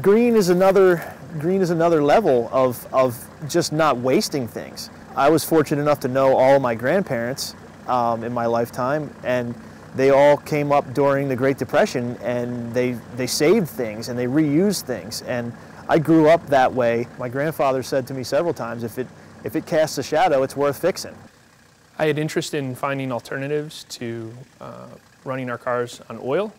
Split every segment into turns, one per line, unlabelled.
green is another green is another level of, of just not wasting things. I was fortunate enough to know all my grandparents um, in my lifetime, and they all came up during the Great Depression, and they they saved things and they reused things. And I grew up that way. My grandfather said to me several times, if it if it casts a shadow, it's worth fixing.
I had interest in finding alternatives to uh, running our cars on oil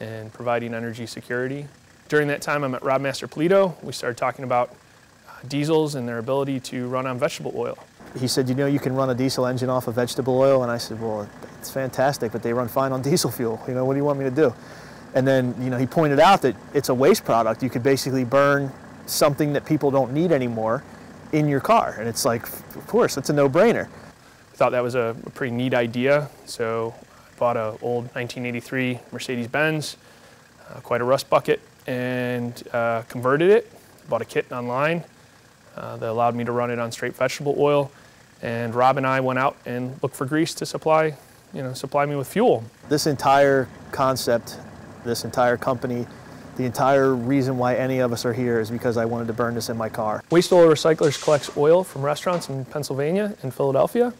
and providing energy security. During that time, I met Rob Master Polito. We started talking about uh, diesels and their ability to run on vegetable oil.
He said, you know, you can run a diesel engine off of vegetable oil. And I said, well, it's fantastic, but they run fine on diesel fuel. You know, what do you want me to do? And then, you know, he pointed out that it's a waste product. You could basically burn something that people don't need anymore in your car. And it's like, of course, it's a no-brainer.
I thought that was a, a pretty neat idea. So I bought an old 1983 Mercedes-Benz, uh, quite a rust bucket, and uh, converted it. Bought a kit online uh, that allowed me to run it on straight vegetable oil. And Rob and I went out and looked for grease to supply, you know, supply me with fuel.
This entire concept, this entire company, the entire reason why any of us are here is because I wanted to burn this in my car.
Waste Oil Recyclers collects oil from restaurants in Pennsylvania and Philadelphia,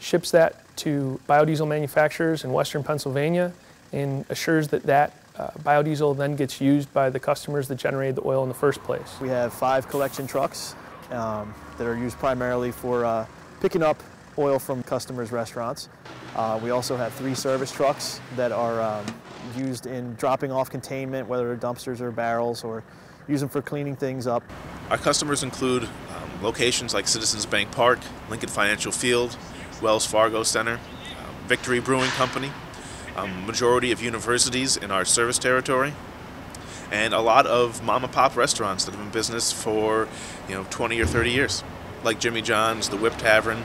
ships that to biodiesel manufacturers in western Pennsylvania, and assures that that uh, biodiesel then gets used by the customers that generated the oil in the first place.
We have five collection trucks um, that are used primarily for uh, picking up oil from customers' restaurants. Uh, we also have three service trucks that are um, used in dropping off containment, whether they're dumpsters or barrels, or use them for cleaning things up.
Our customers include um, locations like Citizens Bank Park, Lincoln Financial Field, Wells Fargo Center, um, Victory Brewing Company, majority of universities in our service territory, and a lot of mom and pop restaurants that have been in business for you know 20 or 30 years, like Jimmy John's, the Whip Tavern.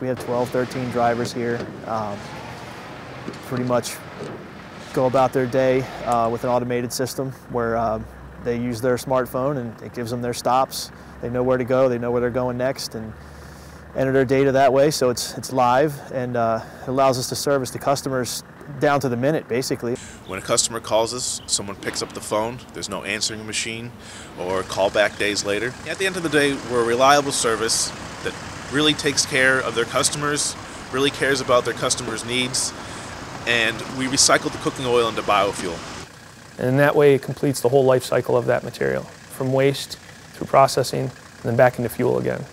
We have 12, 13 drivers here. Um, pretty much go about their day uh, with an automated system where uh, they use their smartphone and it gives them their stops. They know where to go, they know where they're going next, and enter their data that way. So it's it's live and uh, allows us to service the customers down to the minute, basically.
When a customer calls us, someone picks up the phone. There's no answering machine or callback days later. At the end of the day, we're a reliable service that really takes care of their customers, really cares about their customers' needs, and we recycle the cooking oil into biofuel.
And in that way it completes the whole life cycle of that material, from waste through processing and then back into fuel again.